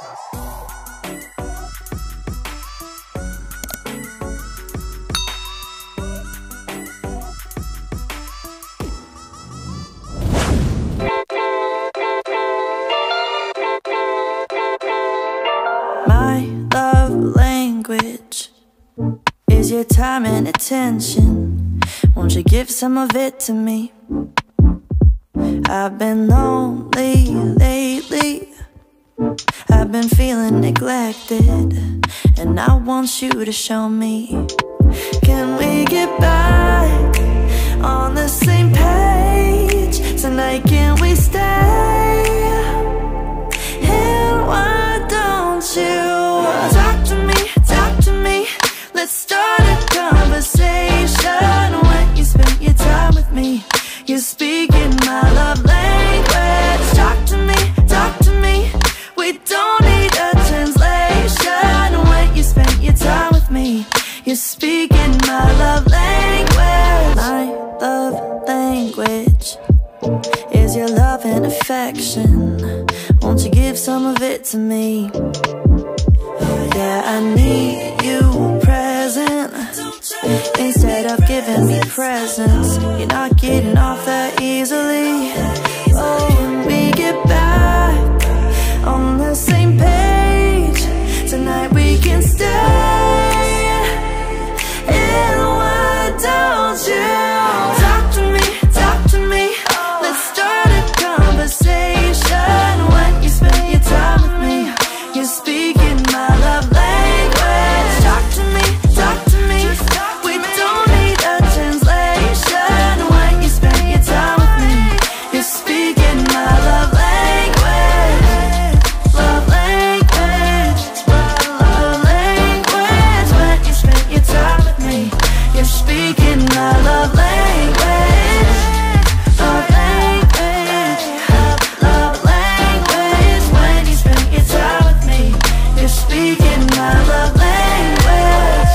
My love language is your time and attention. Won't you give some of it to me? I've been lonely. I've been feeling neglected, and I want you to show me. Can we get back on the same page tonight? Can we stay? And why don't you talk to me, talk to me? Let's start a conversation. When you spend your time with me, you're speaking my love you're speaking my love language. My love language is your love and affection. Won't you give some of it to me? Yeah, I need you present instead of giving me presents. You're not getting off that easily. You language. Language, love language. When you spend your time with me, you're speaking my love language.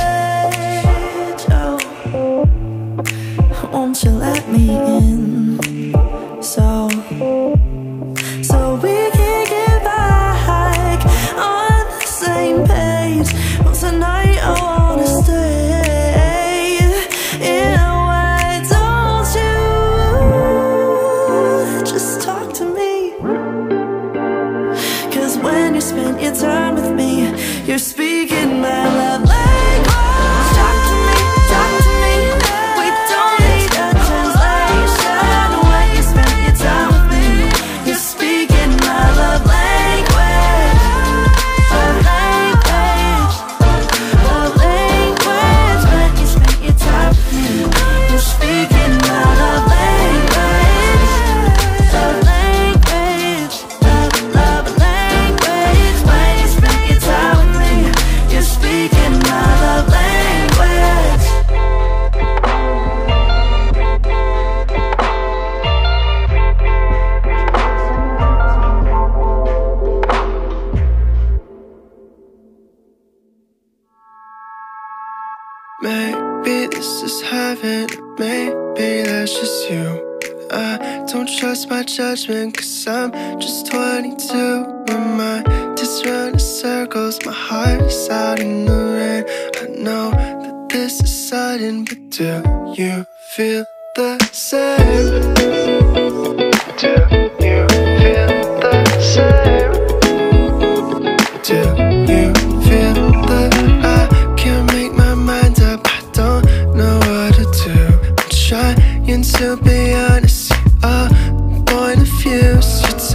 Won't you let me in? So, so we can get back on the same page. Tonight speaking This is heaven, maybe that's just you. I don't trust my judgment, cause I'm just 22. My mind just running circles, my heart is out in the rain. I know that this is sudden, but do you feel the same?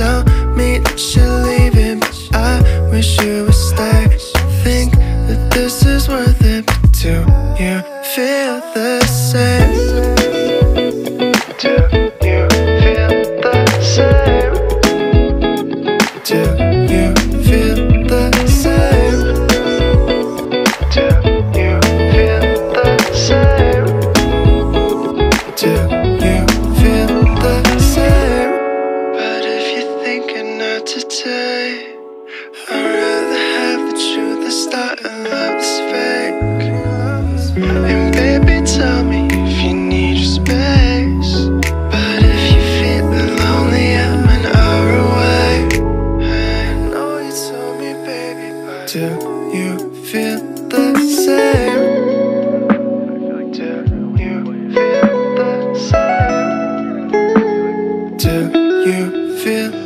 Tell me that you're leaving, but I wish you feel